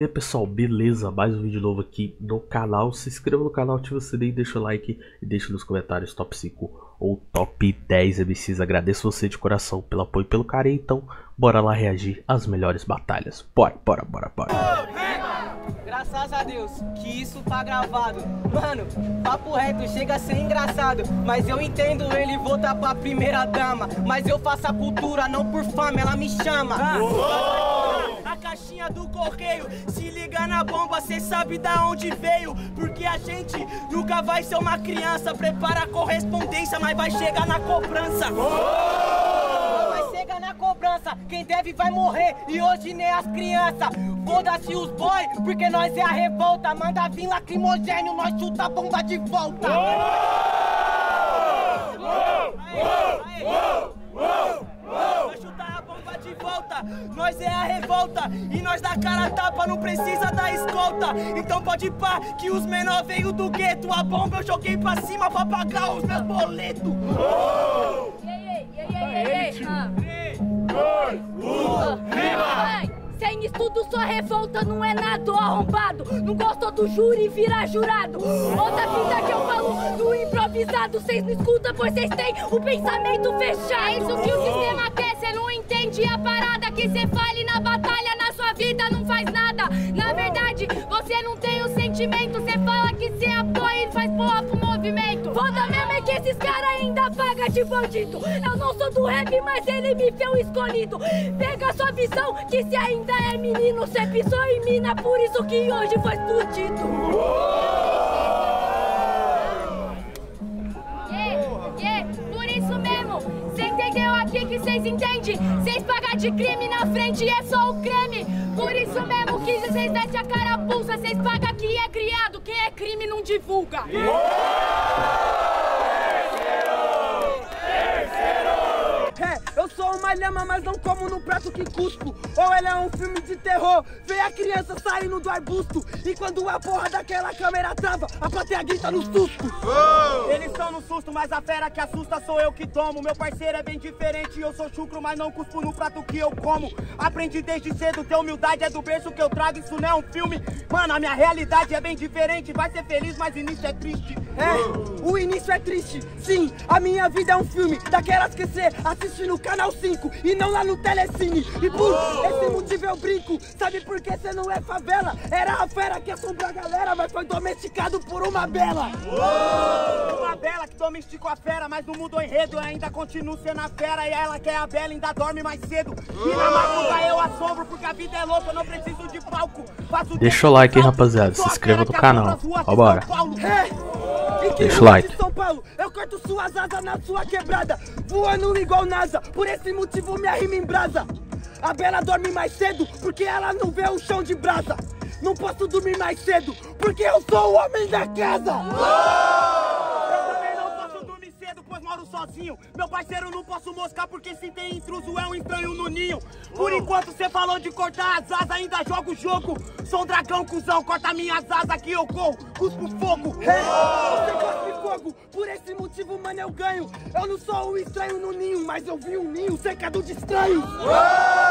E aí pessoal, beleza? Mais um vídeo novo aqui no canal. Se inscreva no canal, ativa o sininho, deixa o like e deixa nos comentários top 5 ou top 10 MCs. Agradeço você de coração pelo apoio e pelo carinho. Então, bora lá reagir às melhores batalhas. Bora, bora, bora, bora. Graças a Deus que isso tá gravado. Mano, papo reto chega a ser engraçado. Mas eu entendo ele voltar pra primeira dama. Mas eu faço a cultura não por fama, ela me chama. A caixinha do correio, se liga na bomba, cê sabe da onde veio. Porque a gente nunca vai ser uma criança. Prepara a correspondência, mas vai chegar na cobrança. Vai chegar na cobrança, quem deve vai morrer. E hoje nem as crianças. Foda-se os boy, porque nós é a revolta. Manda vir lacrimogênio, nós chuta a bomba de volta. Nós chutar a bomba de volta, nós é a revolta E nós da cara a tapa, não precisa da escolta Então pode pá, que os menor veio do gueto A bomba eu joguei pra cima pra pagar os meus boletos Sem estudo, só revolta, não é nada arrombado. Não gostou do júri, vira jurado. Outra fita que eu falo do improvisado. Vocês não escutam, pois vocês têm o pensamento fechado. É isso que o sistema quer, cê não entende a parada. Que cê fale na batalha, na sua vida não faz nada. Na verdade, você não tem o sentimento. Cê fala que cê apoia e faz porra pro movimento. Foda mesmo é que esses caras ainda pagam de bandido. Eu não sou do rap, mas ele me fez o escolhido. Pega sua visão, que se ainda é menino, cê pisou em mina, por isso que hoje foi explodido. Aqui que cês entendem? Cês pagam de crime na frente é só o creme. Por isso mesmo que cês descem a carapuça, cês pagam que é criado, quem é crime não divulga eu sou uma lhama, mas não como no prato que cuspo. Ou ele é um filme de terror, vê a criança saindo do arbusto. E quando a porra daquela câmera trava, a plateia grita no susto. Eles estão no susto, mas a fera que assusta sou eu que tomo. Meu parceiro é bem diferente, eu sou chucro, mas não cuspo no prato que eu como. Aprendi desde cedo, ter humildade é do berço que eu trago, isso não é um filme. Mano, a minha realidade é bem diferente, vai ser feliz, mas o início é triste. É, o início é triste, sim, a minha vida é um filme, daquelas que cê assiste no canal 5 e não lá no Telecine. E por esse motivo eu brinco, sabe por que cê não é favela? Era a fera que assombrou a galera, mas foi domesticado por uma bela. Uma bela que domesticou a fera, mas não mudou enredo, ainda continuo sendo a fera. E ela que é a bela ainda dorme mais cedo. E na madruga eu assombro, porque a vida é louca, eu não preciso de palco. Faço Deixa o like, hein, rapaziada. Se inscreva no canal. Vambora. É. Like. São Paulo, eu corto suas asas na sua quebrada, voando igual NASA. Por esse motivo minha rima em brasa. A Bela dorme mais cedo porque ela não vê o chão de brasa. Não posso dormir mais cedo porque eu sou o homem da casa. Eu moro sozinho. Meu parceiro não posso moscar porque se tem intruso é um estranho no ninho. Por enquanto cê falou de cortar as asas, ainda jogo o jogo. Sou um dragão, cuzão, corta minhas asas que eu corro, cuspo fogo. É, você fogo, por esse motivo, mano, eu ganho. Eu não sou o estranho no ninho, mas eu vi um ninho cercado de estranhos. É batalha.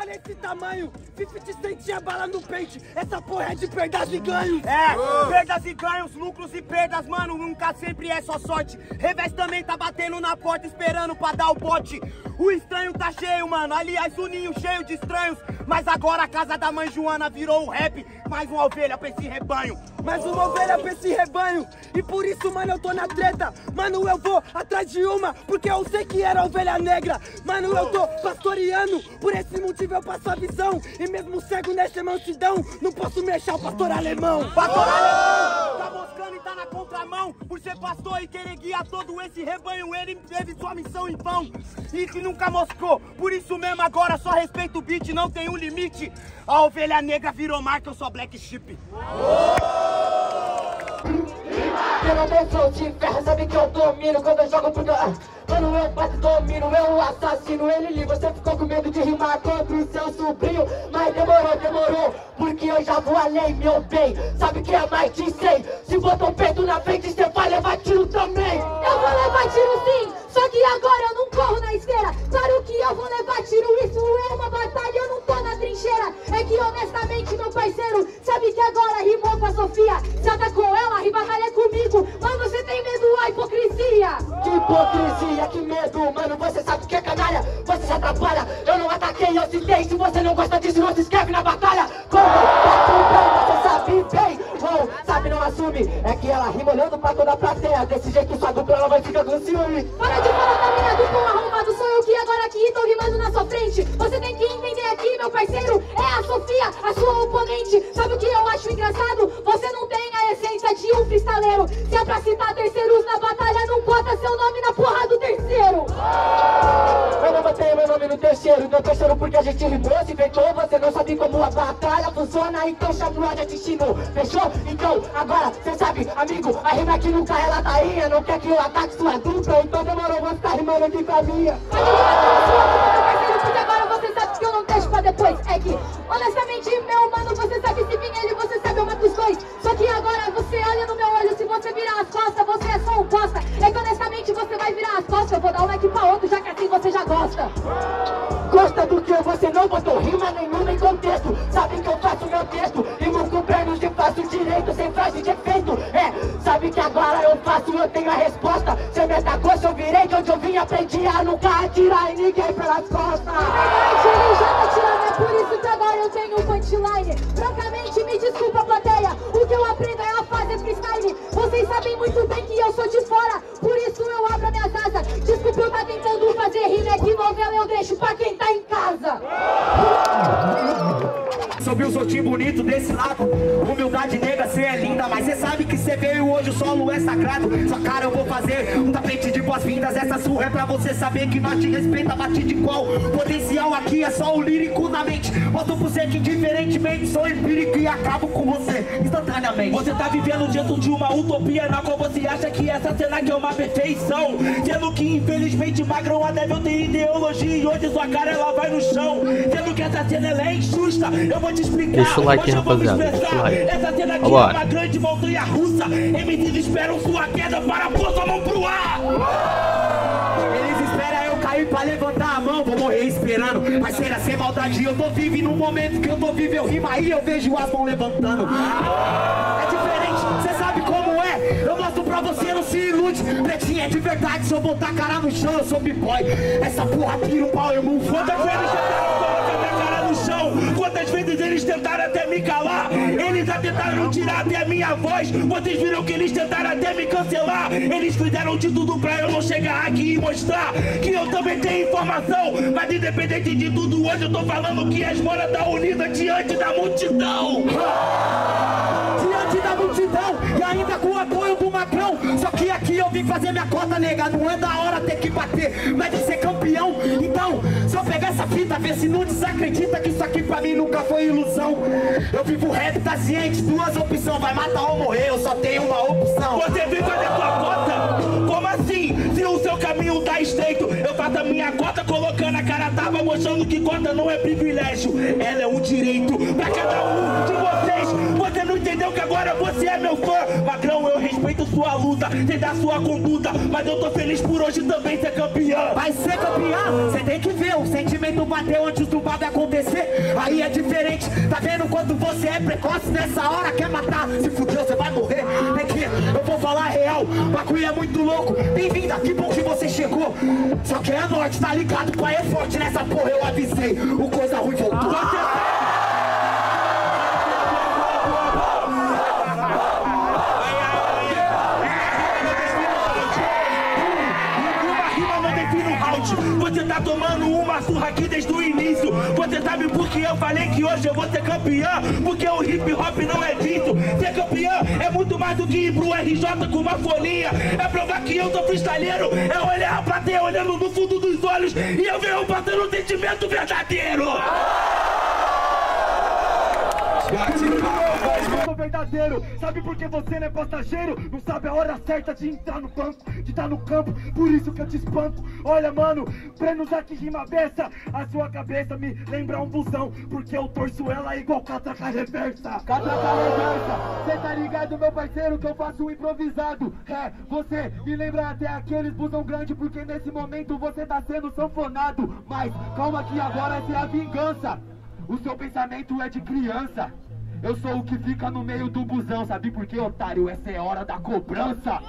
Olha esse tamanho, 50 Cent tinha bala no pente, essa porra é de perdas e ganhos. É, perdas e ganhos, lucros e perdas, mano, nunca sempre é só sorte. Revés também tá batendo na porta, esperando pra dar o bote. O estranho tá cheio, mano, aliás, o ninho cheio de estranhos. Mas agora a casa da mãe Joana virou o rap, mais uma ovelha pra esse rebanho. Mais uma ovelha pra esse rebanho, e por isso, mano, eu tô na treta. Mano, eu vou atrás de uma, porque eu sei que era ovelha negra. Mano, eu tô pastoreando, por esse motivo eu passo a visão. E mesmo cego nessa mansidão, não posso mexer o pastor alemão. Pastor alemão! Ser pastor e querer guiar todo esse rebanho, ele teve sua missão em vão. E que nunca moscou. Por isso mesmo agora só respeito o beat, não tem um limite. A ovelha negra virou marca, eu sou black sheep. Pelo menos de ferro, sabe que eu domino quando eu jogo pro Mano, eu quase domino, eu assassino ele li. Você ficou com medo de rimar contra o seu sobrinho. Mas demorou, demorou, porque eu já vou além, meu bem. Sabe que é mais de 100 Se botam peito na frente, você vai levar tiro também. Eu vou levar tiro sim, só que agora eu não corro na esteira Claro que eu vou levar tiro, isso é uma batalha, eu não tô na trincheira. É que honestamente, meu parceiro, sabe que agora rimou com a Sofia? Se atacou de medo, mano, você sabe que é canalha, você se atrapalha. Eu não ataquei, eu citei. Se você não gosta disso, não se inscreve na batalha. Como? Tá tudo você sabe bem. Uou, sabe, não assume. É que ela rima olhando pra toda a plateia. Desse jeito, sua dupla ela vai ficar com ciúme. Para de falar da minha dupla arrumado. Sou eu que agora aqui tô rimando na sua frente. Você tem que entender aqui, meu parceiro. É a Sofia, a sua oponente. Sabe o que eu acho engraçado? Você não tem a essência de um cristaleiro. Se é pra citar terceiros na batalha, não bota seu nome na porra botei meu nome no terceiro, no terceiro porque a gente rimou, se inventou. Você não sabe como a batalha funciona, então chama de ensinou. Fechou? Então agora cê sabe, amigo, a rima aqui nunca é ladainha. Não quer que eu ataque sua dupla, então demorou, vou ficar rimando aqui com a minha. Rimar com a sua dupla, agora você sabe que eu não deixo pra depois. É que, honestamente, meu não botou rima nenhuma em contexto Sabe que eu faço meu texto Rimo com pernas de faço direito Sem frase de efeito É, sabe que agora eu faço Eu tenho a resposta Cê me atacou, se eu virei de onde eu vim Aprendi a nunca atirar em ninguém pelas costas Verdade, já tá tirando, é por isso que agora eu tenho um punchline. Francamente, me desculpa, plateia, o que eu aprendo é a fazer freestyle. Vocês sabem muito bem que eu sou de fora, por isso eu abro minhas asas. Desculpa eu tá tentando fazer rima, é que novela eu deixo pra quem tá em casa. Subiu o sortinho bonito desse lado? Humildade nega, cê é linda Mas cê sabe que cê veio hoje, o solo é sagrado. Sua cara eu vou fazer um tapete de boas-vindas. Essa surra é pra você saber que nós te respeita Bate de qual? Potencial aqui é só o lírico na mente. Boto pro ser que indiferentemente sou empírico E acabo com você instantaneamente. Você tá vivendo dentro de uma utopia Na qual você acha que essa cena aqui é uma perfeição. Sendo que infelizmente Magrão a Devil tem ideologia E hoje sua cara ela vai no chão. Sendo que essa cena ela é injusta. Eu vou te explicar. Deixa o like, Hoje eu vou me rapaziada, deixa o like. Essa cena aqui Vambora. é uma grande montanha russa. MCs esperam sua queda para pôr sua mão pro ar. Eles esperam eu cair pra levantar a mão. Vou morrer esperando. Parceira, sem maldade Eu tô vivo e no momento que eu tô vivo Eu rimo. Aí, eu vejo as mãos levantando. É diferente, cê sabe como é. Eu mostro pra você, não se ilude. Pretinho é de verdade, se eu botar a cara no chão Eu sou b-boy Essa porra tira um pau, eu move Quantas vezes tentaram colocar eles tentaram até me calar Eles tentaram tirar até a minha voz Vocês viram que eles tentaram até me cancelar Eles fizeram de tudo pra eu não chegar aqui e mostrar Que eu também tenho informação Mas independente de tudo hoje eu tô falando que as moras tá unida diante da multidão diante da multidão e ainda com o apoio do Macrão. Só que aqui eu vim fazer minha cota, nega. Não é da hora ter que bater, mas de ser campeão. Então, pegar essa fita, vê se não desacredita que isso aqui pra mim nunca foi ilusão. Eu vivo rap, tá ciente, duas opções, vai matar ou morrer, eu só tenho uma opção. Você vem fazer sua cota? Cota colocando a cara tava mostrando que cota não é privilégio, ela é um direito pra cada um de vocês. Você não entendeu que agora você é meu fã? Magrão, eu respeito sua luta, sei da sua conduta, mas eu tô feliz por hoje também ser campeão. Vai ser campeão? Você tem que ver, o sentimento bateu antes do bagulho acontecer. Aí é diferente, tá vendo quando você é precoce nessa hora quer matar? Se fudeu, você vai morrer. É que eu vou falar real, o bagulho é muito louco. Bem-vinda, que bom que você chegou. Só que é a norte, tá ligado? Pai é forte nessa porra, eu avisei. O coisa ruim voltou. Um round. Você tá tomando uma surra aqui desde o início. Você sabe por que eu falei que hoje eu vou ser campeão? Porque o hip hop não é disso. Ser campeão é muito mais do que ir pro RJ com uma folhinha. É provar que eu sou freestyleiro. É olhar a plateia olhando no fundo dos olhos e eu venho passando um sentimento verdadeiro. Sou verdadeiro. Sabe por que você não é passageiro? Não sabe a hora certa de entrar no banco, de estar no campo. Por isso que eu te espanco. Olha, mano, usar que rima beça, a sua cabeça me lembra um busão. Porque eu torço ela igual catraca reversa. Catraca reversa. Cê tá ligado, meu parceiro, que eu faço improvisado. É, você me lembra até aqueles busão grande, porque nesse momento você tá sendo sanfonado. Mas calma que agora é a vingança. O seu pensamento é de criança. Eu sou o que fica no meio do busão, sabe por quê, otário? Essa é hora da cobrança.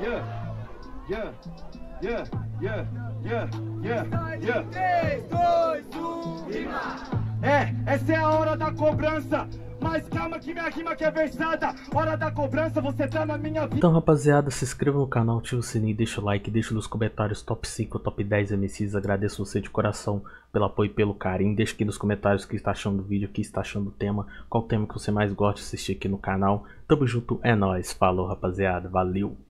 Yeah. Yeah, yeah, yeah, yeah, yeah, yeah. 3, 2, 1, rima! É, essa é a hora da cobrança. Mas calma que minha rima que é versada. Hora da cobrança, você tá na minha vida. Então rapaziada, se inscreva no canal, ativa o sininho, deixa o like, deixa nos comentários top 5, top 10 MCs. Agradeço você de coração pelo apoio e pelo carinho. Deixa aqui nos comentários o que está achando do vídeo, o que está achando do tema, qual tema que você mais gosta de assistir aqui no canal. Tamo junto, é nóis, falou rapaziada, valeu!